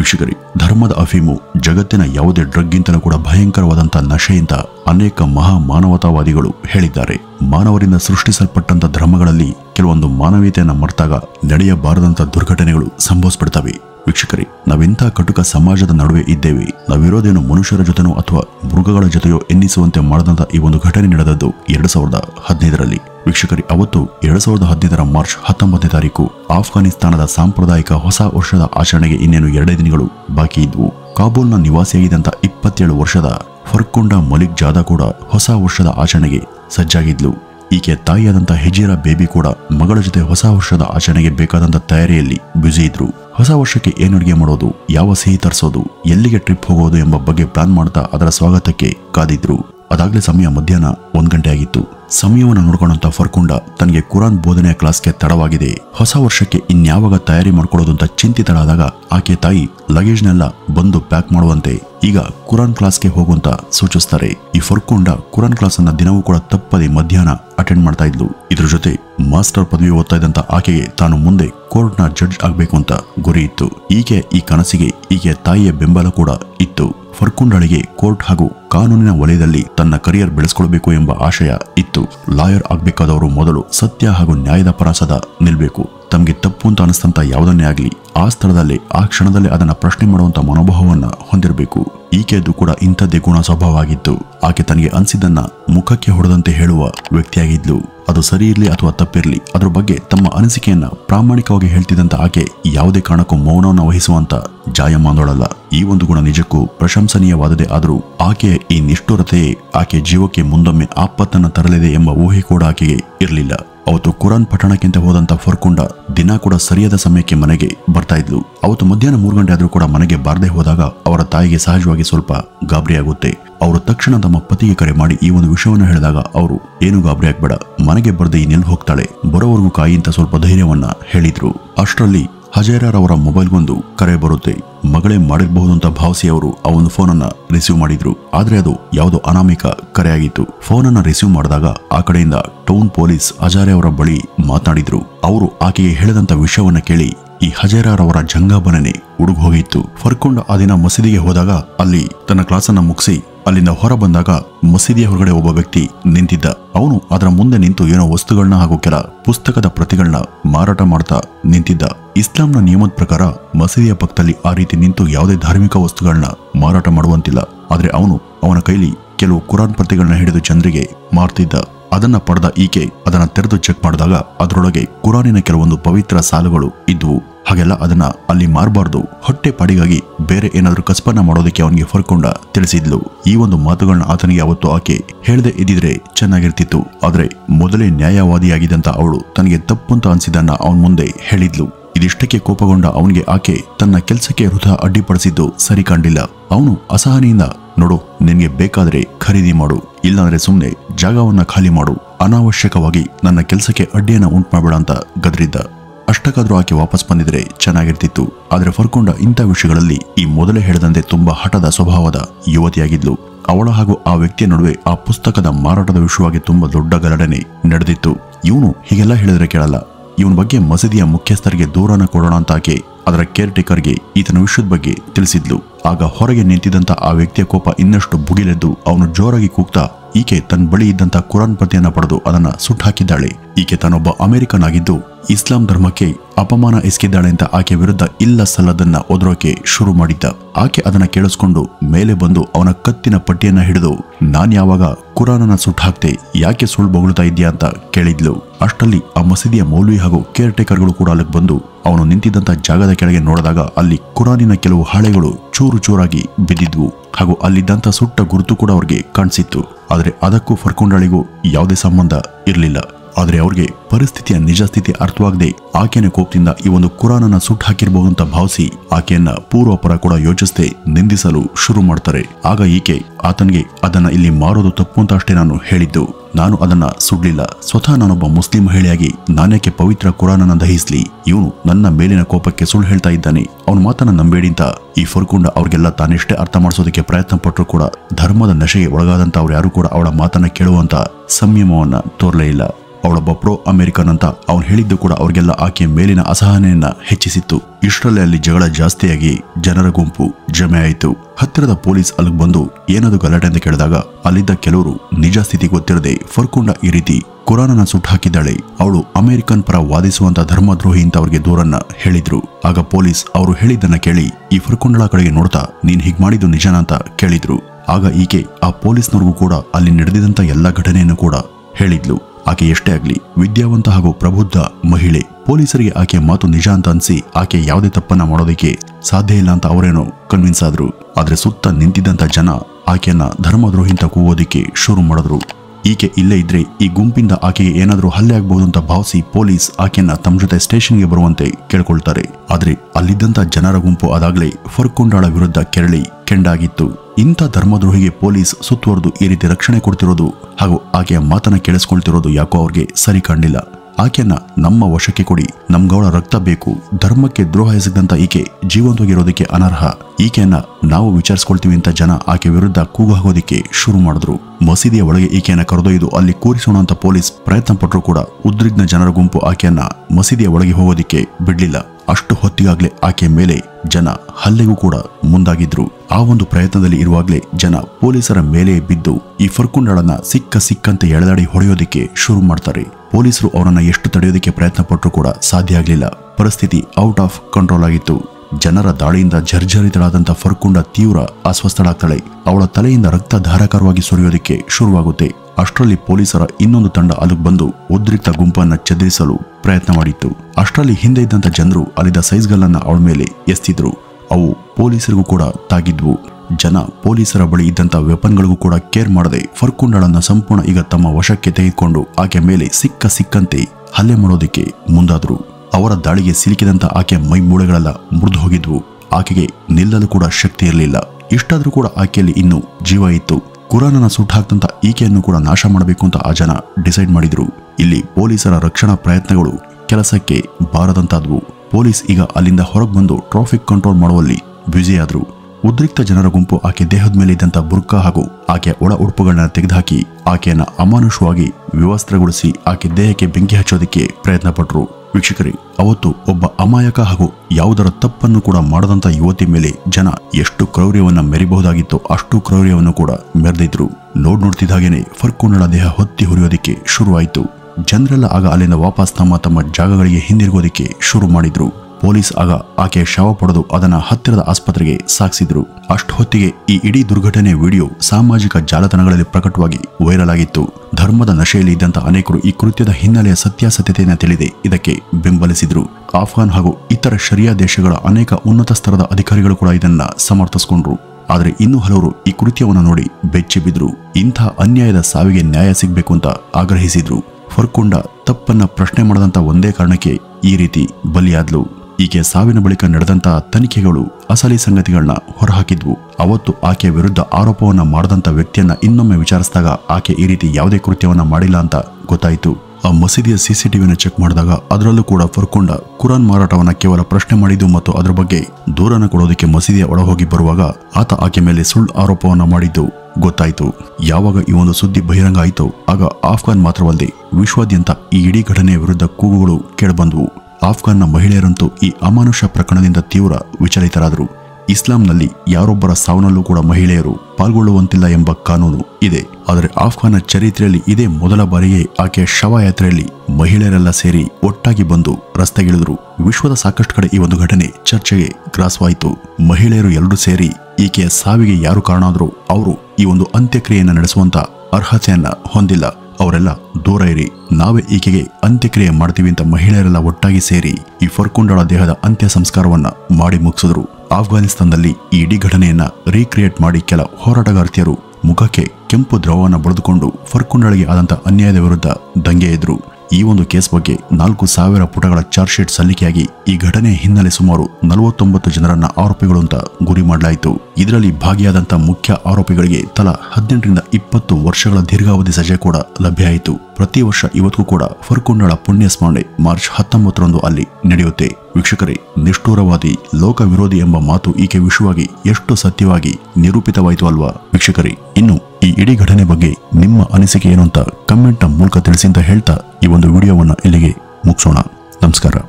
ವೀಕ್ಷಕರಿ, ಧರ್ಮದ ಅಫೀಮು ಜಗತ್ತಿನ ಯಾವುದೇ ಡ್ರಗ್ಗಿಂತಲೂ ಕೂಡ ಭಯಂಕರವಾದಂತಹ ನಶೆಯಿಂದ ಅನೇಕ ಮಹಾ ಮಾನವತಾವಾದಿಗಳು ಹೇಳಿದ್ದಾರೆ. ಮಾನವರಿಂದ ಸೃಷ್ಟಿಸಲ್ಪಟ್ಟಂತ ಧರ್ಮಗಳಲ್ಲಿ ಕೆಲವೊಂದು ಮಾನವೀಯತೆಯನ್ನು ಮರೆತಾಗ ನಡೆಯಬಾರದಂತಹ ದುರ್ಘಟನೆಗಳು ಸಂಭವಿಸ್ಬಿಡ್ತವೆ. ವೀಕ್ಷಕರಿ, ನಾವೆಂಥ ಕಟುಕ ಸಮಾಜದ ನಡುವೆ ಇದ್ದೇವೆ. ನಾವಿರೋದೇನು ಮನುಷ್ಯರ ಜೊತೆನೋ ಅಥವಾ ಮೃಗಗಳ ಜೊತೆಯೋ ಎನ್ನಿಸುವಂತೆ ಮಾಡದಂತಹ ಈ ಒಂದು ಘಟನೆ ನಡೆದದ್ದು ಎರಡು ಸಾವಿರದ ಹದಿನೈದರಲ್ಲಿ. ವೀಕ್ಷಕರೇ, ಅವತ್ತು ಎರಡ್ ಸಾವಿರದ ಹದಿನೈದರ ಮಾರ್ಚ್ ಹತ್ತೊಂಬತ್ತನೇ ತಾರೀಕು ಆಫ್ಘಾನಿಸ್ತಾನದ ಸಾಂಪ್ರದಾಯಿಕ ಹೊಸ ವರ್ಷದ ಆಚರಣೆಗೆ ಇನ್ನೇನು ಎರಡೇ ದಿನಗಳು ಬಾಕಿ ಇದ್ವು. ಕಾಬೂಲ್ನ ನಿವಾಸಿಯಾಗಿದ್ದಂತ ಇಪ್ಪತ್ತೇಳು ವರ್ಷದ ಫರ್ಕೊಂಡ ಮಲಿಕ್ ಜಾದಾ ಕೂಡ ಹೊಸ ವರ್ಷದ ಆಚರಣೆಗೆ ಸಜ್ಜಾಗಿದ್ಲು. ಈಕೆ ತಾಯಿಯಾದಂಥ ಹೆಜೀರಾ ಬೇಬಿ ಕೂಡ ಮಗಳ ಜೊತೆ ಹೊಸ ವರ್ಷದ ಆಚರಣೆಗೆ ಬೇಕಾದಂತ ತಯಾರಿಯಲ್ಲಿ ಬ್ಯುಸಿ ಇದ್ರು. ಹೊಸ ವರ್ಷಕ್ಕೆ ಏನು ಅಡುಗೆ ಮಾಡೋದು, ಯಾವ ಸಿಹಿ ತರಿಸೋದು, ಎಲ್ಲಿಗೆ ಟ್ರಿಪ್ ಹೋಗೋದು ಎಂಬ ಬಗ್ಗೆ ಪ್ಲಾನ್ ಮಾಡ್ತಾ ಅದರ ಸ್ವಾಗತಕ್ಕೆ ಕಾದಿದ್ರು. ಅದಾಗ್ಲೇ ಸಮಯ ಮಧ್ಯಾಹ್ನ ಒಂದ್ ಗಂಟೆ ಆಗಿತ್ತು. ಸಮಯವನ್ನು ನೋಡ್ಕೊಂಡಂತ ಫರ್ಕೊಂಡ ತನಗೆ ಕುರಾನ್ ಬೋಧನೆಯ ಕ್ಲಾಸ್ಗೆ ತಡವಾಗಿದೆ. ಹೊಸ ವರ್ಷಕ್ಕೆ ಇನ್ಯಾವಾಗ ತಯಾರಿ ಮಾಡ್ಕೊಳ್ಳೋದು ಅಂತ ಚಿಂತಿತಳಾದಾಗ ಆಕೆ ತಾಯಿ ಲಗೇಜ್ನೆಲ್ಲ ಬಂದು ಪ್ಯಾಕ್ ಮಾಡುವಂತೆ ಈಗ ಕುರಾನ್ ಕ್ಲಾಸ್ಗೆ ಹೋಗುವಂತ ಸೂಚಿಸ್ತಾರೆ. ಈ ಫರ್ಕೊಂಡ ಕುರಾನ್ ಕ್ಲಾಸ್ ಅನ್ನ ದಿನವೂ ಕೂಡ ತಪ್ಪದೆ ಮಧ್ಯಾಹ್ನ ಅಟೆಂಡ್ ಮಾಡ್ತಾ ಇದ್ಲು. ಇದ್ರ ಜೊತೆ ಮಾಸ್ಟರ್ ಪದವಿ ಓದ್ತಾ ಇದ್ದಂತ ಆಕೆಗೆ ತಾನು ಮುಂದೆ ಕೋರ್ಟ್ನ ಜಡ್ಜ್ ಆಗಬೇಕು ಅಂತ ಗುರಿ ಇತ್ತು. ಈಕೆ ಈ ಕನಸಿಗೆ ಈಕೆ ತಾಯಿಯ ಬೆಂಬಲ ಕೂಡ ಇತ್ತು. ಫರ್ಕುಂಡಳಿಗೆ ಕೋರ್ಟ್ ಹಾಗೂ ಕಾನೂನಿನ ವಲಯದಲ್ಲಿ ತನ್ನ ಕರಿಯರ್ ಬೆಳೆಸ್ಕೊಳ್ಬೇಕು ಎಂಬ ಆಶಯ ಇತ್ತು. ಲಾಯರ್ ಆಗಬೇಕಾದವರು ಮೊದಲು ಸತ್ಯ ಹಾಗೂ ನ್ಯಾಯದ ಪರ ಸದಾ ನಿಲ್ಬೇಕು. ತಮಗೆ ತಪ್ಪು ಅಂತ ಅನಿಸ್ತಂಥ ಯಾವುದನ್ನೇ ಆಗಲಿ, ಆ ಸ್ಥಳದಲ್ಲೇ, ಆ ಕ್ಷಣದಲ್ಲೇ ಅದನ್ನು ಪ್ರಶ್ನೆ ಮಾಡುವಂಥ ಮನೋಭಾವವನ್ನು ಹೊಂದಿರಬೇಕು. ಈಕೆಯದು ಕೂಡ ಇಂಥದ್ದೇ ಗುಣ ಸ್ವಭಾವ ಆಗಿತ್ತು ಆಕೆ ತನಗೆ ಅನಿಸಿದ್ದನ್ನ ಮುಖಕ್ಕೆ ಹೊಡೆದಂತೆ ಹೇಳುವ ವ್ಯಕ್ತಿಯಾಗಿದ್ಲು. ಅದು ಸರಿ ಇರಲಿ ಅಥವಾ ತಪ್ಪಿರಲಿ, ಅದರ ಬಗ್ಗೆ ತಮ್ಮ ಅನಿಸಿಕೆಯನ್ನ ಪ್ರಾಮಾಣಿಕವಾಗಿ ಹೇಳ್ತಿದ್ದಂಥ ಆಕೆ ಯಾವುದೇ ಕಾರಣಕ್ಕೂ ಮೌನವನ್ನು ವಹಿಸುವಂತ ಜಾಯಮಾನೋಳಲ್ಲ ಈ ಒಂದು ಗುಣ ನಿಜಕ್ಕೂ ಪ್ರಶಂಸನೀಯವಾದದೇ ಆದರೂ ಆಕೆಯ ಈ ನಿಷ್ಠುರತೆಯೇ ಆಕೆ ಜೀವಕ್ಕೆ ಮುಂದೊಮ್ಮೆ ಆಪತ್ತನ್ನು ತರಲಿದೆ ಎಂಬ ಊಹೆ ಕೂಡ ಆಕೆಗೆ ಇರಲಿಲ್ಲ. ಅವತ್ತು ಕುರಾನ್ ಪಠಣಕ್ಕಿಂತ ಹೋದಂಥ ಫರ್ಕುಂಡ ದಿನ ಕೂಡ ಸರಿಯಾದ ಸಮಯಕ್ಕೆ ಮನೆಗೆ ಬರ್ತಾ ಇದ್ಲು. ಅವತ್ತು ಮಧ್ಯಾಹ್ನ ಮೂರು ಗಂಟೆ ಆದರೂ ಕೂಡ ಮನೆಗೆ ಬಾರದೆ ಹೋದಾಗ ಅವರ ತಾಯಿಗೆ ಸಹಜವಾಗಿ ಸ್ವಲ್ಪ ಗಾಬರಿಯಾಗುತ್ತೆ. ಅವರು ತಕ್ಷಣ ತಮ್ಮ ಪತಿಗೆ ಕರೆ ಮಾಡಿ ಈ ಒಂದು ವಿಷಯವನ್ನು ಹೇಳಿದಾಗ ಅವರು, ಏನು ಗಾಬರಿ ಆಗ್ಬೇಡ, ಮನೆಗೆ ಬರದೆ ನೆಲ್ ಹೋಗ್ತಾಳೆ? ಬರೋವರೆಗೂ ಕಾಯಿ ಅಂತ ಸ್ವಲ್ಪ ಧೈರ್ಯವನ್ನ ಹೇಳಿದ್ರು. ಅಷ್ಟರಲ್ಲಿ ಹಜೇರಾರವರ ಮೊಬೈಲ್ಗೊಂದು ಕರೆ ಬರುತ್ತೆ. ಮಗಳೇ ಮಾಡಿರಬಹುದು ಅಂತ ಭಾವಿಸಿ ಅವರು ಆ ಒಂದು ಫೋನನ್ನು ರಿಸೀವ್ ಮಾಡಿದ್ರು. ಆದರೆ ಅದು ಯಾವುದೋ ಅನಾಮಿಕ ಕರೆಯಾಗಿತ್ತು. ಫೋನನ್ನು ರಿಸೀವ್ ಮಾಡಿದಾಗ ಆ ಕಡೆಯಿಂದ ಟೌನ್ ಪೊಲೀಸ್ ಹಜಾರೆ ಅವರ ಬಳಿ ಮಾತನಾಡಿದ್ರು. ಅವರು ಆಕೆಗೆ ಹೇಳಿದಂಥ ವಿಷಯವನ್ನು ಕೇಳಿ ಈ ಹಜೇರಾರವರ ಜಂಗಾಬನನೆ ಉಡುಗ್ ಹೋಗಿತ್ತು. ಫರ್ಕೊಂಡ ಆ ದಿನ ಮಸೀದಿಗೆ ಹೋದಾಗ ಅಲ್ಲಿ ತನ್ನ ಕ್ಲಾಸನ್ನು ಮುಗಿಸಿ ಅಲ್ಲಿಂದ ಹೊರ ಬಂದಾಗ ಮಸೀದಿಯ ಹೊರಗಡೆ ಒಬ್ಬ ವ್ಯಕ್ತಿ ನಿಂತಿದ್ದ. ಅವನು ಅದರ ಮುಂದೆ ನಿಂತು ಏನೋ ವಸ್ತುಗಳನ್ನ ಹಾಗೂ ಕೆಲ ಪುಸ್ತಕದ ಪ್ರತಿಗಳನ್ನ ಮಾರಾಟ ಮಾಡ್ತಾ ನಿಂತಿದ್ದ. ಇಸ್ಲಾಂನ ನಿಯಮದ ಪ್ರಕಾರ ಮಸೀದಿಯ ಪಕ್ಕದಲ್ಲಿ ಆ ರೀತಿ ನಿಂತು ಯಾವುದೇ ಧಾರ್ಮಿಕ ವಸ್ತುಗಳನ್ನ ಮಾರಾಟ ಮಾಡುವಂತಿಲ್ಲ. ಆದರೆ ಅವನು ಅವನ ಕೈಲಿ ಕೆಲವು ಕುರಾನ್ ಪ್ರತಿಗಳನ್ನ ಹಿಡಿದು ಜನರಿಗೆ ಮಾರ್ತಿದ್ದ. ಅದನ್ನ ಪಡೆದ ಈಕೆ ಅದನ್ನ ತೆರೆದು ಚೆಕ್ ಮಾಡಿದಾಗ ಅದರೊಳಗೆ ಕುರಾನಿನ ಕೆಲವೊಂದು ಪವಿತ್ರ ಸಾಲುಗಳು ಇದ್ವು. ಹಾಗೆಲ್ಲ ಅದನ್ನ ಅಲ್ಲಿ ಮಾರಬಾರ್ದು. ಹೊಟ್ಟೆ ಪಾಡಿಗಾಗಿ ಬೇರೆ ಏನಾದರೂ ಕಸ್ಪನ್ನ ಮಾಡೋದಕ್ಕೆ ಅವನಿಗೆ ಹೊರಕೊಂಡ ತಿಳಿಸಿದ್ಲು. ಈ ಒಂದು ಮಾತುಗಳನ್ನ ಆತನಿಗೆ ಅವತ್ತು ಆಕೆ ಹೇಳದೆ ಇದ್ದಿದ್ರೆ ಚೆನ್ನಾಗಿರ್ತಿತ್ತು. ಆದ್ರೆ ಮೊದಲೇ ನ್ಯಾಯವಾದಿಯಾಗಿದ್ದಂತ ಅವಳು ತನಗೆ ತಪ್ಪು ಅಂತ ಅನ್ಸಿದನ್ನ ಅವನ ಮುಂದೆ ಹೇಳಿದ್ಲು. ಇದಿಷ್ಟಕ್ಕೆ ಕೋಪಗೊಂಡ ಅವನಿಗೆ ಆಕೆ ತನ್ನ ಕೆಲಸಕ್ಕೆ ಹೃದಯ ಅಡ್ಡಿಪಡಿಸಿದ್ದು ಸರಿ ಕಂಡಿಲ್ಲ ಅವನು ಅಸಹನೆಯಿಂದ, ನೋಡು, ನಿನಗೆ ಬೇಕಾದ್ರೆ ಖರೀದಿ ಮಾಡು. ಇಲ್ಲಾಂದ್ರೆ ಸುಮ್ಮನೆ ಜಾಗವನ್ನ ಖಾಲಿ ಮಾಡು. ಅನಾವಶ್ಯಕವಾಗಿ ನನ್ನ ಕೆಲಸಕ್ಕೆ ಅಡ್ಡಿಯನ್ನು ಉಂಟು ಮಾಡಬೇಡ ಅಂತ ಗದರಿದ್ದ. ಅಷ್ಟಕ್ಕಾದ್ರೂ ಆಕೆ ವಾಪಸ್ ಬಂದಿದ್ರೆ ಚೆನ್ನಾಗಿರ್ತಿತ್ತು. ಆದರೆ ಫರ್ಕೊಂಡ ಇಂಥ ವಿಷಯಗಳಲ್ಲಿ ಈ ಮೊದಲೇ ಹೇಳಿದಂತೆ ತುಂಬಾ ಹಠದ ಸ್ವಭಾವದ ಯುವತಿಯಾಗಿದ್ಲು. ಅವಳ ಹಾಗೂ ಆ ವ್ಯಕ್ತಿಯ ನಡುವೆ ಆ ಪುಸ್ತಕದ ಮಾರಾಟದ ವಿಷಯವಾಗಿ ತುಂಬಾ ದೊಡ್ಡ ಗಲಾಟನೆ ನಡೆದಿತ್ತು. ಇವನು ಹೀಗೆಲ್ಲ ಹೇಳಿದ್ರೆ ಕೇಳಲ್ಲ. ಇವನ ಬಗ್ಗೆ ಮಸೀದಿಯ ಮುಖ್ಯಸ್ಥರಿಗೆ ದೂರನ ಕೊಡೋಣ ಅಂತ ಆಕೆ ಅದರ ಕೇರ್ ಟೇಕರ್ಗೆ ಈತನ ವಿಷಯದ ಬಗ್ಗೆ ತಿಳಿಸಿದ್ಲು. ಆಗ ಹೊರಗೆ ನಿಂತಿದ್ದಂತ ಆ ವ್ಯಕ್ತಿಯ ಕೋಪ ಇನ್ನಷ್ಟು ಭುಗಿಲೆದ್ದು ಅವನು ಜೋರಾಗಿ ಕೂಗ್ತಾ ಈಕೆ ತನ್ನ ಬಳಿ ಇದ್ದಂತ ಕುರಾನ್ ಪ್ರತಿಯನ್ನು ಪಡೆದು ಅದನ್ನ ಸುಟ್ಟಾಕಿದ್ದಾಳೆ ಈಕೆ ತಾನೊಬ್ಬ ಅಮೆರಿಕನ್ ಆಗಿದ್ದು ಇಸ್ಲಾಂ ಧರ್ಮಕ್ಕೆ ಅಪಮಾನ ಎಸಗಿದ್ದಾಳೆ ಅಂತ ಆಕೆ ವಿರುದ್ಧ ಇಲ್ಲ ಸಲ್ಲದನ್ನ ಒದರೋಕೆ ಶುರು ಮಾಡಿದ್ದ. ಆಕೆ ಅದನ್ನ ಕೇಳಿಸ್ಕೊಂಡು ಮೇಲೆ ಬಂದು ಅವನ ಕತ್ತಿನ ಪಟ್ಟಿಯನ್ನ ಹಿಡಿದು, ನಾನ್ ಯಾವಾಗ ಕುರಾನನ್ನ ಸುಟ್ಟಾಕ್ತೆ ಯಾಕೆ ಸುಳ್ಳು ಬೊಗಳ್ತಾ ಇದೆಯಾ ಅಂತ ಕೇಳಿದ್ಲು. ಅಷ್ಟರಲ್ಲಿ ಆ ಮಸೀದಿಯ ಮೌಲ್ವಿ ಹಾಗೂ ಕೇರ್ ಟೇಕರ್ಗಳು ಕೂಡ ಅಲ್ಲಿಗೆ ಬಂದು ಅವನು ನಿಂತಿದ್ದಂತ ಜಾಗದ ಕೆಳಗೆ ನೋಡಿದಾಗ ಅಲ್ಲಿ ಕುರಾನಿನ ಕೆಲವು ಹಾಳೆಗಳು ಚೂರು ಚೂರಾಗಿ ಬಿದ್ದಿದ್ವು. ಹಾಗೂ ಅಲ್ಲಿದ್ದಂಥ ಸುಟ್ಟ ಗುರುತು ಕೂಡ ಅವ್ರಿಗೆ ಕಾಣಿಸಿತ್ತು. ಆದರೆ ಅದಕ್ಕೂ ಫರ್ಕೊಂಡಳಿಗೂ ಯಾವುದೇ ಸಂಬಂಧ ಇರಲಿಲ್ಲ. ಆದ್ರೆ ಅವ್ರಿಗೆ ಪರಿಸ್ಥಿತಿಯ ನಿಜ ಸ್ಥಿತಿ ಅರ್ಥವಾಗದೆ ಆಕೆನ ಕೋಪದಿಂದ ಈ ಒಂದು ಕುರಾನನ್ನ ಸುಟ್ಟು ಹಾಕಿರಬಹುದು ಅಂತ ಭಾವಿಸಿ ಆಕೆಯನ್ನ ಪೂರ್ವಪರ ಕೂಡ ಯೋಚಿಸದೆ ನಿಂದಿಸಲು ಶುರು ಮಾಡ್ತಾರೆ. ಆಗ ಈಕೆ ಆತನಿಗೆ ಅದನ್ನ ಇಲ್ಲಿ ಮಾರೋದು ತಪ್ಪು ಅಂತ ಅಷ್ಟೇ ನಾನು ಹೇಳಿದ್ದು. ನಾನು ಅದನ್ನ ಸುಡ್ಲಿಲ್ಲ. ಸ್ವತಃ ನಾನೊಬ್ಬ ಮುಸ್ಲಿಂ ಮಹಿಳೆಯಾಗಿ ನಾನೇಕೆ ಪವಿತ್ರ ಕುರಾನನ್ನ ದಹಿಸ್ಲಿ? ಇವನು ನನ್ನ ಮೇಲಿನ ಕೋಪಕ್ಕೆ ಸುಳ್ಳು ಹೇಳ್ತಾ ಇದ್ದಾನೆ. ಅವನ ಮಾತನ್ನ ನಂಬೇಡಿ ಅಂತ ಈ ಫರ್ಕುಂಡ ಅವ್ರಿಗೆಲ್ಲ ತಾನೆಷ್ಟೇ ಅರ್ಥ ಮಾಡಿಸೋದಕ್ಕೆ ಪ್ರಯತ್ನ ಪಟ್ಟರು ಕೂಡ ಧರ್ಮದ ನಶೆಗೆ ಒಳಗಾದಂತ ಅವ್ರು ಯಾರು ಕೂಡ ಅವಳ ಮಾತನ್ನ ಕೇಳುವಂತ ಸಂಯಮವನ್ನ ತೋರ್ಲೇ ಇಲ್ಲ. ಅವಳೊಬ್ಬ ಪ್ರೋ ಅಮೆರಿಕನ್ ಅಂತ ಅವನು ಹೇಳಿದ್ದು ಕೂಡ ಅವರಿಗೆಲ್ಲ ಆಕೆಯ ಮೇಲಿನ ಅಸಹನೆಯನ್ನ ಹೆಚ್ಚಿಸಿತ್ತು. ಇಷ್ಟರಲ್ಲೇ ಅಲ್ಲಿ ಜಗಳ ಜಾಸ್ತಿಯಾಗಿ ಜನರ ಗುಂಪು ಜಮೆ ಆಯಿತು. ಹತ್ತಿರದ ಪೊಲೀಸ್ ಅಲ್ಲಿಗೆ ಬಂದು ಏನದು ಗಲಾಟೆ ಅಂತ ಕೇಳಿದಾಗ ಅಲ್ಲಿದ್ದ ಕೆಲವರು, ನಿಜ ಸ್ಥಿತಿ ಗೊತ್ತಿರದೆ ಫರ್ಕುಂಡ ಈ ರೀತಿ ಕುರಾನನ ಸುಟ್ಟು ಹಾಕಿದ್ದಾಳೆ. ಅವಳು ಅಮೆರಿಕನ್ ಪರ ವಾದಿಸುವಂತ ಧರ್ಮದ್ರೋಹಿ ಅಂತ ಅವ್ರಿಗೆ ದೂರನ್ನ ಹೇಳಿದ್ರು. ಆಗ ಪೊಲೀಸ್ ಅವರು ಹೇಳಿದ್ದನ್ನ ಕೇಳಿ ಈ ಫರ್ಕೊಂಡಳ ಕಡೆಗೆ ನೋಡ್ತಾ, ನೀನ್ ಹೀಗ್ ಮಾಡಿದ್ದು ನಿಜನ ಅಂತ ಕೇಳಿದ್ರು. ಆಗ ಈಕೆ ಆ ಪೊಲೀಸ್ನವ್ರಿಗೂ ಕೂಡ ಅಲ್ಲಿ ನಡೆದಿದಂತ ಎಲ್ಲ ಘಟನೆಯನ್ನು ಕೂಡ ಹೇಳಿದ್ಲು. ಆಕೆ ಎಷ್ಟೇ ಆಗ್ಲಿ ವಿದ್ಯಾವಂತ ಹಾಗೂ ಪ್ರಬುದ್ಧ ಮಹಿಳೆ, ಪೊಲೀಸರಿಗೆ ಆಕೆ ಮಾತು ನಿಜ ಅಂತ ಅನ್ಸಿ ಆಕೆ ಯಾವುದೇ ತಪ್ಪನ್ನ ಮಾಡೋದಕ್ಕೆ ಸಾಧ್ಯ ಇಲ್ಲ ಅಂತ ಅವರೇನೋ ಕನ್ವಿನ್ಸ್ ಆದ್ರು. ಆದ್ರೆ ಸುತ್ತ ನಿಂತಿದ್ದಂತ ಜನ ಆಕೆಯನ್ನ ಧರ್ಮದ್ರೋಹಿ ಅಂತ ಕೂಗೋದಿಕ್ಕೆ ಶುರು ಮಾಡಿದ್ರು. ಈಕೆ ಇಲ್ಲೇ ಇದ್ರೆ ಈ ಗುಂಪಿಂದ ಆಕೆಗೆ ಏನಾದರೂ ಹಲ್ಲೆ ಆಗಬಹುದು ಅಂತ ಭಾವಿಸಿ ಪೊಲೀಸ್ ಆಕೆಯನ್ನ ತಮ್ಮ ಜೊತೆ ಸ್ಟೇಷನ್ಗೆ ಬರುವಂತೆ ಕೇಳ್ಕೊಳ್ತಾರೆ. ಆದ್ರೆ ಅಲ್ಲಿದ್ದಂತ ಜನರ ಗುಂಪು ಅದಾಗಲೇ ಫರ್ಕೊಂಡಾಳ ವಿರುದ್ಧ ಕೆರಳಿ ಕೆಂಡಾಗಿತ್ತು. ಇಂಥ ಧರ್ಮದ್ರೋಹಿಗೆ ಪೊಲೀಸ್ ಸುತ್ತುವರೆದು ಈ ರೀತಿ ರಕ್ಷಣೆ ಕೊಡ್ತಿರೋದು ಹಾಗೂ ಆಕೆಯ ಮಾತನ್ನ ಕೇಳಿಸ್ಕೊಳ್ತಿರೋದು ಯಾಕೋ ಅವ್ರಿಗೆ ಸರಿ ಕಾಣಲಿಲ್ಲ. ಆಕೆಯನ್ನ ನಮ್ಮ ವಶಕ್ಕೆ ಕೊಡಿ, ನಮ್ಗವಳ ರಕ್ತ ಬೇಕು, ಧರ್ಮಕ್ಕೆ ದ್ರೋಹ ಎಸಗಿದಂತ ಈಕೆ ಜೀವಂತವಾಗಿರೋದಕ್ಕೆ ಅನರ್ಹ. ಈಕೆಯನ್ನ ನಾವು ವಿಚಾರಿಸ್ಕೊಳ್ತೀವಿ ಅಂತ ಜನ ಆಕೆ ವಿರುದ್ಧ ಕೂಗು ಹಾಕೋದಿಕ್ಕೆ ಶುರು ಮಾಡಿದ್ರು. ಮಸೀದಿಯ ಒಳಗೆ ಈಕೆಯನ್ನ ಕರೆದೊಯ್ದು ಅಲ್ಲಿ ಕೂರಿಸೋಣ ಅಂತ ಪೊಲೀಸ್ ಪ್ರಯತ್ನ ಪಟ್ಟರು ಕೂಡ ಉದ್ರಿಗ್ನ ಜನರ ಗುಂಪು ಆಕೆಯನ್ನ ಮಸೀದಿಯ ಒಳಗೆ ಹೋಗೋದಿಕ್ಕೆ ಬಿಡ್ಲಿಲ್ಲ. ಅಷ್ಟು ಹೊತ್ತಿಗಾಗ್ಲೆ ಆಕೆಯ ಮೇಲೆ ಜನ ಹಲ್ಲೆಗೂ ಕೂಡ ಮುಂದಾಗಿದ್ರು. ಆ ಒಂದು ಪ್ರಯತ್ನದಲ್ಲಿ ಇರುವಾಗಲೇ ಜನ ಪೊಲೀಸರ ಮೇಲೆ ಬಿದ್ದು ಈ ಫರ್ಕುಂಡಳನ್ನ ಸಿಕ್ಕ ಸಿಕ್ಕಂತೆ ಎಳೆದಾಡಿ ಹೊಡೆಯೋದಿಕ್ಕೆ ಶುರು ಮಾಡ್ತಾರೆ. ಪೊಲೀಸರು ಅವರನ್ನ ಎಷ್ಟು ತಡೆಯೋದಕ್ಕೆ ಪ್ರಯತ್ನ ಪಟ್ಟರು ಕೂಡ ಸಾಧ್ಯ ಆಗಲಿಲ್ಲ. ಪರಿಸ್ಥಿತಿ ಔಟ್ ಆಫ್ ಕಂಟ್ರೋಲ್ ಆಗಿತ್ತು. ಜನರ ದಾಳಿಯಿಂದ ಜರ್ಜರಿತಳಾದಂಥ ಫರ್ಕುಂಡ ತೀವ್ರ ಅಸ್ವಸ್ಥಳಾಗ್ತಾಳೆ. ಅವಳ ತಲೆಯಿಂದ ರಕ್ತ ಧಾರಾಕಾರವಾಗಿ ಸುರಿಯೋದಕ್ಕೆ ಶುರುವಾಗುತ್ತೆ. ಅಷ್ಟರಲ್ಲಿ ಪೊಲೀಸರ ಇನ್ನೊಂದು ತಂಡ ಅಲ್ಲಿಗೆ ಬಂದು ಉದ್ರಿಕ್ತ ಗುಂಪನ್ನು ಚದುರಿಸಲು ಪ್ರಯತ್ನ ಮಾಡಿತ್ತು. ಅಷ್ಟರಲ್ಲಿ ಹಿಂದೆ ಇದ್ದಂಥ ಜನರು ಅಲ್ಲಿದ್ದ ಸೈಜ್ಗಳನ್ನ ಅವಳ ಮೇಲೆ ಎಸ್ತಿದ್ರು. ಅವು ಪೊಲೀಸರಿಗೂ ಕೂಡ ತಾಗಿದ್ವು. ಜನ ಪೊಲೀಸರ ಬಳಿ ಇದ್ದಂಥ ವೆಪನ್ಗಳಿಗೂ ಕೂಡ ಕೇರ್ ಮಾಡದೆ ಫರ್ಕುಂಡಳನ್ನ ಸಂಪೂರ್ಣ ಈಗ ತಮ್ಮ ವಶಕ್ಕೆ ತೆಗೆದುಕೊಂಡು ಆಕೆ ಮೇಲೆ ಸಿಕ್ಕ ಸಿಕ್ಕಂತೆ ಹಲ್ಲೆ ಮಾಡೋದಕ್ಕೆ ಮುಂದಾದರು. ಅವರ ದಾಳಿಗೆ ಸಿಲುಕಿದಂಥ ಆಕೆ ಮೈ ಮೂಳೆಗಳೆಲ್ಲ ಮುರಿದು ಹೋಗಿದ್ವು. ಆಕೆಗೆ ನಿಲ್ಲಲು ಕೂಡ ಶಕ್ತಿ ಇರಲಿಲ್ಲ. ಇಷ್ಟಾದರೂ ಕೂಡ ಆಕೆಯಲ್ಲಿ ಇನ್ನೂ ಜೀವ ಇತ್ತು. ಕುರಾನನ ಸುಟ್ಟಾಕ್ದಂಥ ಈಕೆಯನ್ನು ಕೂಡ ನಾಶ ಮಾಡಬೇಕು ಅಂತ ಆ ಜನ ಡಿಸೈಡ್ ಮಾಡಿದ್ರು. ಇಲ್ಲಿ ಪೊಲೀಸರ ರಕ್ಷಣಾ ಪ್ರಯತ್ನಗಳು ಕೆಲಸಕ್ಕೆ ಬಾರದಂತಾದ್ವು. ಪೊಲೀಸ್ ಈಗ ಅಲ್ಲಿಂದ ಹೊರಗೆ ಬಂದು ಟ್ರಾಫಿಕ್ ಕಂಟ್ರೋಲ್ ಮಾಡುವಲ್ಲಿ ಬ್ಯುಸಿಯಾದರು ಉದ್ರಿಕ್ತ ಜನರ ಗುಂಪು ಆಕೆ ದೇಹದ ಮೇಲೆ ಇದ್ದಂತ ಬುರ್ಕ ಹಾಗೂ ಆಕೆಯ ಒಳ ಉಡುಪುಗಳನ್ನ ತೆಗೆದುಹಾಕಿ ಆಕೆಯನ್ನು ಅಮಾನುಷವಾಗಿ ವ್ಯವಸ್ಥೆಗೊಳಿಸಿ ಆಕೆ ದೇಹಕ್ಕೆ ಬೆಂಕಿ ಹಚ್ಚೋದಕ್ಕೆ ಪ್ರಯತ್ನ ಪಟ್ರು ವೀಕ್ಷಕರೇ, ಅವತ್ತು ಒಬ್ಬ ಅಮಾಯಕ ಹಾಗೂ ಯಾವುದರ ತಪ್ಪನ್ನು ಕೂಡ ಮಾಡದಂತ ಯುವತಿ ಮೇಲೆ ಜನ ಎಷ್ಟು ಕ್ರೌರ್ಯವನ್ನ ಮೆರಿಬಹುದಾಗಿತ್ತೋ ಅಷ್ಟು ಕ್ರೌರ್ಯವನ್ನು ಕೂಡ ಮೆರೆದಿದ್ರು. ನೋಡ್ ನೋಡ್ತಿದ್ದ ಹಾಗೇನೆ ಫರ್ಕುಂಡಳ ದೇಹ ಹೊತ್ತಿ ಹುರಿಯೋದಕ್ಕೆ ಶುರುವಾಯಿತು. ಜನರೆಲ್ಲ ಆಗ ಅಲ್ಲಿಂದ ವಾಪಸ್ ತಮ್ಮ ತಮ್ಮ ಜಾಗಗಳಿಗೆ ಹಿಂದಿರುಗೋದಕ್ಕೆ ಶುರು ಮಾಡಿದ್ರು. ಪೊಲೀಸ್ ಆಗ ಆಕೆಯ ಶವ ಪಡೆದು ಅದನ್ನ ಹತ್ತಿರದ ಆಸ್ಪತ್ರೆಗೆ ಸಾಗಿಸಿದ್ರು ಅಷ್ಟೊತ್ತಿಗೆ ಈ ಇಡೀ ದುರ್ಘಟನೆ ವಿಡಿಯೋ ಸಾಮಾಜಿಕ ಜಾಲತಾಣಗಳಲ್ಲಿ ಪ್ರಕಟವಾಗಿ ವೈರಲ್ ಆಗಿತ್ತು. ಧರ್ಮದ ನಶೆಯಲ್ಲಿ ಇದ್ದಂತ ಅನೇಕರು ಈ ಕೃತ್ಯದ ಹಿನ್ನೆಲೆಯ ಸತ್ಯಾಸತ್ಯತೆಯನ್ನು ತಿಳಿದೆ ಇದಕ್ಕೆ ಬೆಂಬಲಿಸಿದ್ರು. ಆಫ್ಘಾನ್ ಹಾಗೂ ಇತರ ಶರಿಯಾ ದೇಶಗಳ ಅನೇಕ ಉನ್ನತ ಸ್ತರದ ಅಧಿಕಾರಿಗಳು ಕೂಡ ಇದನ್ನ ಸಮರ್ಥಿಸಿಕೊಂಡ್ರು. ಆದರೆ ಇನ್ನೂ ಹಲವರು ಈ ಕೃತ್ಯವನ್ನು ನೋಡಿ ಬೆಚ್ಚಿ ಬಿದ್ರು. ಇಂಥ ಅನ್ಯಾಯದ ಸಾವಿಗೆ ನ್ಯಾಯ ಸಿಗಬೇಕು ಅಂತ ಆಗ್ರಹಿಸಿದ್ರು. ಫರ್ಕೊಂಡ ತಪ್ಪನ್ನ ಪ್ರಶ್ನೆ ಮಾಡದಂತ ಒಂದೇ ಕಾರಣಕ್ಕೆ ಈ ರೀತಿ ಬಲಿಯಾದ್ಲು. ಈಕೆ ಸಾವಿನ ಬಳಿಕ ನಡೆದಂತಹ ತನಿಖೆಗಳು ಅಸಲಿ ಸಂಗತಿಗಳನ್ನ ಹೊರಹಾಕಿದ್ವು. ಅವತ್ತು ಆಕೆ ವಿರುದ್ಧ ಆರೋಪವನ್ನ ಮಾಡದಂತ ವ್ಯಕ್ತಿಯನ್ನ ಇನ್ನೊಮ್ಮೆ ವಿಚಾರಿಸಿದಾಗ ಆಕೆ ಈ ರೀತಿ ಯಾವುದೇ ಕೃತ್ಯವನ್ನ ಮಾಡಿಲ್ಲ ಅಂತ ಗೊತ್ತಾಯಿತು. ಆ ಮಸೀದಿಯ ಸಿಸಿಟಿವಿನ ಚೆಕ್ ಮಾಡಿದಾಗ ಅದರಲ್ಲೂ ಕೂಡ ಫರ್ಕೊಂಡ ಕುರಾನ್ ಮಾರಾಟವನ್ನ ಕೇವಲ ಪ್ರಶ್ನೆ ಮಾಡಿದ್ದು ಮತ್ತು ಅದರ ಬಗ್ಗೆ ದೂರನ ಕೊಡೋದಕ್ಕೆ ಮಸೀದಿಯ ಒಳಹೋಗಿ ಬರುವಾಗ ಆತ ಆಕೆ ಮೇಲೆ ಸುಳ್ಳು ಆರೋಪವನ್ನ ಮಾಡಿದ್ದು ಗೊತ್ತಾಯಿತು. ಯಾವಾಗ ಈ ಒಂದು ಸುದ್ದಿ ಬಹಿರಂಗ ಆಯಿತು ಆಗ ಆಫ್ಘಾನ್ ಮಾತ್ರವಲ್ಲದೆ ವಿಶ್ವಾದ್ಯಂತ ಈ ಇಡೀ ಘಟನೆಯ ವಿರುದ್ಧ ಕೂಗುಗಳು ಕೇಳಬಂದವು. ಆಫ್ಘಾನ್ನ ಮಹಿಳೆಯರಂತೂ ಈ ಅಮಾನುಷ ಪ್ರಕರಣದಿಂದ ತೀವ್ರ ವಿಚಲಿತರಾದರು. ಇಸ್ಲಾಂನಲ್ಲಿ ಯಾರೊಬ್ಬರ ಸಾವನಲ್ಲೂ ಕೂಡ ಮಹಿಳೆಯರು ಪಾಲ್ಗೊಳ್ಳುವಂತಿಲ್ಲ ಎಂಬ ಕಾನೂನು ಇದೆ. ಆದರೆ ಆಫ್ಘಾನ್ನ ಚರಿತ್ರೆಯಲ್ಲಿ ಇದೇ ಮೊದಲ ಬಾರಿಗೆ ಆಕೆಯ ಶವಯಾತ್ರೆಯಲ್ಲಿ ಮಹಿಳೆಯರೆಲ್ಲ ಸೇರಿ ಒಟ್ಟಾಗಿ ಬಂದು ರಸ್ತೆಗಿಳಿದರು. ವಿಶ್ವದ ಸಾಕಷ್ಟು ಕಡೆ ಈ ಒಂದು ಘಟನೆ ಚರ್ಚೆಗೆ ಗ್ರಾಸವಾಯಿತು. ಮಹಿಳೆಯರು ಎಲ್ಲರೂ ಸೇರಿ ಈಕೆಯ ಸಾವಿಗೆ ಯಾರು ಕಾರಣ ಆದರೂ ಅವರು ಈ ಒಂದು ಅಂತ್ಯಕ್ರಿಯೆಯನ್ನು ನಡೆಸುವಂತ ಅರ್ಹತೆಯನ್ನ ಹೊಂದಿಲ್ಲ. ಅವರೆಲ್ಲ, ದೂರ ಇರಿ, ನಾವೇ ಈಕೆಗೆ ಅಂತ್ಯಕ್ರಿಯೆ ಮಾಡ್ತೀವಿ ಅಂತ ಮಹಿಳೆಯರೆಲ್ಲ ಒಟ್ಟಾಗಿ ಸೇರಿ ಈ ಫರ್ಕುಂಡಳ ದೇಹದ ಅಂತ್ಯ ಸಂಸ್ಕಾರವನ್ನ ಮಾಡಿ ಮುಗಿಸಿದ್ರು. ಆಫ್ಘಾನಿಸ್ತಾನದಲ್ಲಿ ಈ ಇಡೀ ಘಟನೆಯನ್ನ ರೀಕ್ರಿಯೇಟ್ ಮಾಡಿ ಕೆಲ ಹೋರಾಟಗಾರ್ತಿಯರು ಮುಖಕ್ಕೆ ಕೆಂಪು ದ್ರವವನ್ನು ಬಳಿದುಕೊಂಡು ಫರ್ಕುಂಡಳಿಗೆ ಆದಂತ ಅನ್ಯಾಯದ ವಿರುದ್ಧ ದಂಗೆ ಎದ್ರು. ಈ ಒಂದು ಕೇಸ್ ಬಗ್ಗೆ ನಾಲ್ಕು ಸಾವಿರ ಪುಟಗಳ ಚಾರ್ಜ್ ಶೀಟ್ ಸಲ್ಲಿಕೆಯಾಗಿ ಈ ಘಟನೆ ಹಿನ್ನೆಲೆ ಸುಮಾರು ನಲವತ್ತೊಂಬತ್ತು ಜನರನ್ನ ಆರೋಪಿಗಳು ಅಂತ ಗುರಿ ಮಾಡಲಾಯಿತು. ಇದರಲ್ಲಿ ಭಾಗಿಯಾದಂತಹ ಮುಖ್ಯ ಆರೋಪಿಗಳಿಗೆ ತಲಾ ಹದಿನೆಂಟರಿಂದ ಇಪ್ಪತ್ತು ವರ್ಷಗಳ ದೀರ್ಘಾವಧಿ ಸಜೆ ಕೂಡ ಲಭ್ಯ ಆಯಿತು. ಪ್ರತಿ ವರ್ಷ ಇವತ್ತಿಗೂ ಕೂಡ ಫರ್ಕುಂಡಳ ಪುಣ್ಯ ಸ್ಮರಣೆ ಮಾರ್ಚ್ ಹತ್ತೊಂಬತ್ತರಂದು ಅಲ್ಲಿ ನಡೆಯುತ್ತೆ. ವೀಕ್ಷಕರೇ, ನಿಷ್ಠೂರವಾದಿ ಲೋಕ ವಿರೋಧಿ ಎಂಬ ಮಾತು ಈಕೆ ವಿಶ್ವವಾಗಿ ಎಷ್ಟು ಸತ್ಯವಾಗಿ ನಿರೂಪಿತವಾಯಿತು ಅಲ್ವಾ? ವೀಕ್ಷಕರೇ, ಇನ್ನು ಈ ಇಡೀ ಘಟನೆ ಬಗ್ಗೆ ನಿಮ್ಮ ಅನಿಸಿಕೆ ಏನು ಅಂತ ಕಮೆಂಟ್ ಮೂಲಕ ತಿಳಿಸಿ ಅಂತ ಹೇಳ್ತಾ ಈ ಒಂದು ವಿಡಿಯೋವನ್ನು ಇಲ್ಲಿಗೆ ಮುಗಿಸೋಣ. ನಮಸ್ಕಾರ.